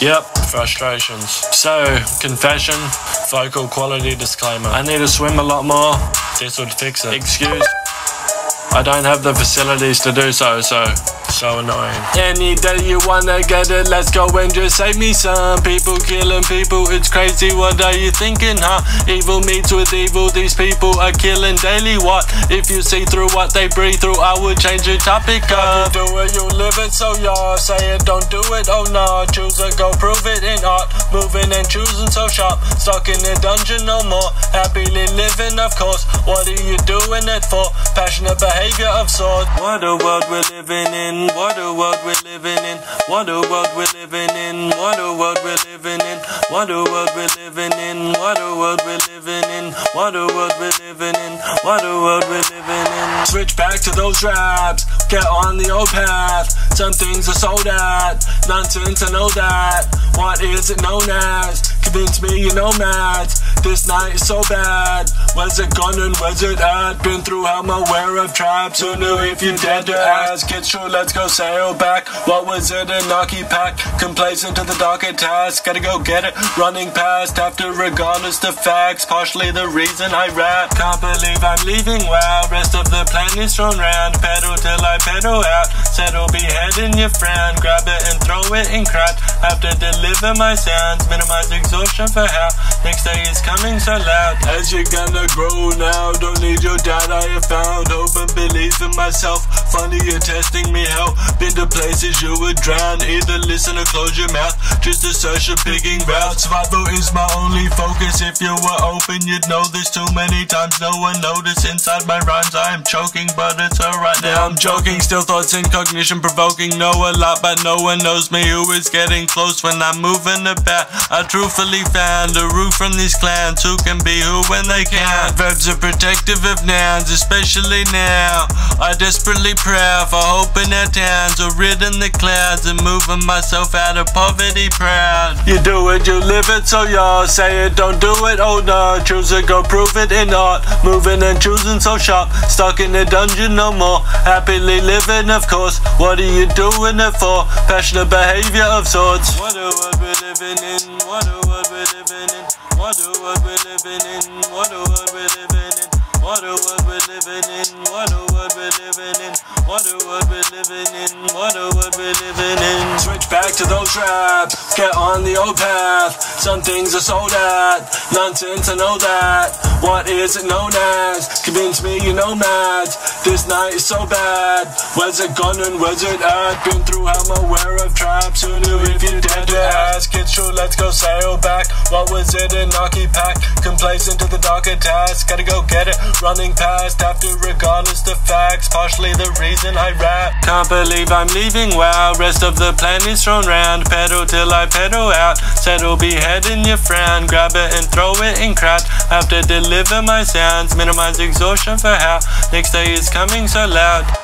Yep, frustrations. So, confession, vocal quality disclaimer. I need to swim a lot more. This would fix it. Excuse. I don't have the facilities to do so, so so annoying. Any day you wanna get it, let's go and just save me some. People killing people, it's crazy. What are you thinking, huh? Evil meets with evil, these people are killing daily. What if you see through what they breathe through? I would change the topic up. You do it, you live it, so y'all say it, don't do it. Oh no, choose it, go prove it in art. Moving and choosing so sharp, stuck in a dungeon no more. Happily living, of course. What are you doing it for? Passionate behavior of sorts. What a world we're living in. What a world we're living in. What a world we're living in. What a world we're living in. What a world we're living in. What a world we're living in. What a world we're living in. What a world we're living in. Switch back to those raps. Get on the old path. Some things are sold at. Nonsense, I know that. What is it known as? Convince me you know mad. This night is so bad. Where's it gone and where's it at? Been through hell, I'm aware of traps. Who knew if you dared to ask? It's true, let's go sail back. What was it? A knocky pack. Complacent to the darker task. Gotta go get it. Running past after regardless the facts. Partially the reason I rap. Can't believe I'm leaving. Wow, rest of the plan is thrown round. Pedal till I pedal out. Settle beheading your friend. Grab it and throw it in crowd. Have to deliver my sounds. Minimize exhaustion for how. Next day is coming so loud. As you're gonna grow now. Don't need your dad. I have found hope and belief in myself. Funny you're testing me out. Been to places you would drown. Either listen or close your mouth. Just a search of picking routes. Survival is my only focus. If you were open, you'd know this too many times. No one noticed inside my rhymes. I am choking, but it's alright now. I'm joking. Still thoughts in cognition provoking. Know a lot, but no one knows me. Who is getting close when I'm moving about? I truthfully found a root from these clans who can be who when they can. Verbs are protective of nouns, especially now. I desperately pray for hope in our towns, or ridden the clouds and moving myself out of poverty proud. You do it, you live it, so y'all say it, don't do it, oh no. Choose it, go prove it in art. Moving and choosing so sharp, stuck in a dungeon no more. Happily living, of course. What are you doing it for? Passionate behavior of sorts. What a world we're living in, what a world we're living in, what a world we're living in, what a world we're living in. What a world living in, what a world we're living in. Switch back to those traps. get on the old path. Some things are sold at, nonsense, I know that. What is it known as? Convince me you know mad. This night is so bad. Where's it gone and where's it at? Been through hell, I'm aware of traps. Who knew if you dared to ask? It's true, let's go sail back. What was it? A knocky pack. Complacent to the darker task. Gotta go get it. Running past after regardless the facts. Partially the reason I rap. Can't believe I'm leaving. Wow, rest of the plan is thrown round. Pedal till I pedal out. Settle beheading your frown. Grab it and throw it in crowd. Have to deliver my sounds. Minimize exhaustion for how. Next day is coming so loud.